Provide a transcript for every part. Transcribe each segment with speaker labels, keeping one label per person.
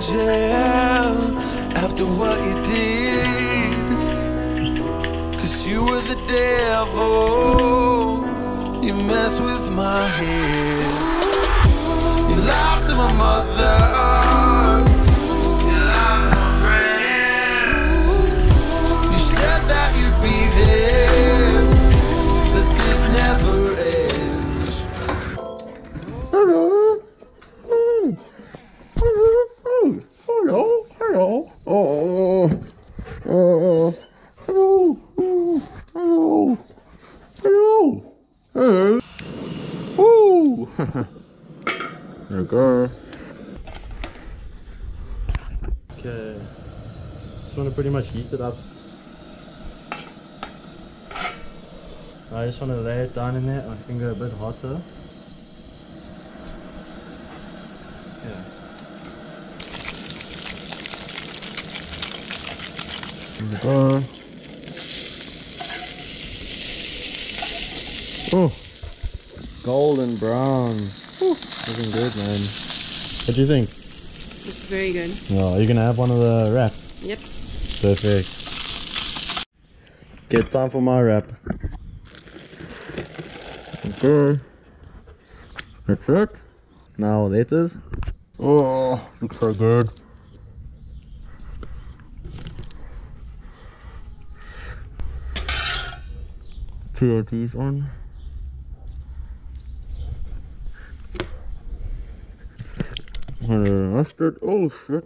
Speaker 1: jail after what you did. Cause you were the devil. You mess with my head. You lied to my mother.
Speaker 2: Hello. Hello. Hello. Hello. Woo. there we go.
Speaker 3: Okay. Just want to pretty much heat it up. I just want to lay it down in there. I can go a bit hotter. Yeah.
Speaker 2: There we go. Oh. Golden brown. Looking good, man.
Speaker 3: What do you think?
Speaker 4: It's very good.
Speaker 3: No, are you gonna have one of the wraps?
Speaker 4: Yep.
Speaker 3: Perfect. Get time for my wrap.
Speaker 2: Okay.
Speaker 3: That's it. Now letters.
Speaker 2: Oh, looks so good. These on. Uh, mustard. Oh shit.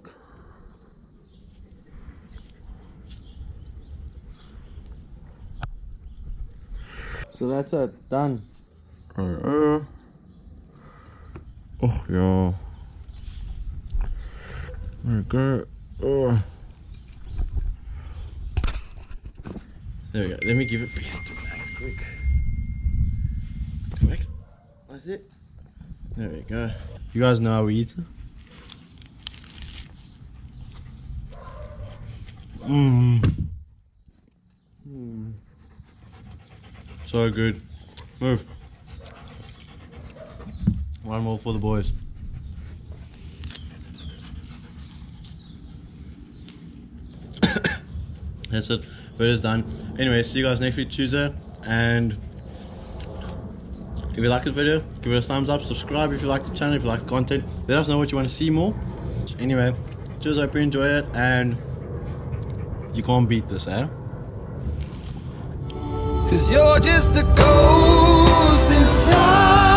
Speaker 3: So that's it. Done.
Speaker 2: Uh, uh. Oh yeah. There we go. Oh.
Speaker 3: There we go. Let me give it Max quick. Max. That's it. There we go. You guys know how we eat. Mmm. Mm. So good. Move. One more for the boys. That's it. But it's done. Anyway, see you guys next week Tuesday. And if you like this video, give it a thumbs up. Subscribe if you like the channel, if you like content. Let us know what you want to see more. Anyway. I hope you enjoy it. And you can't beat this, eh?
Speaker 1: Cause you're just a ghost inside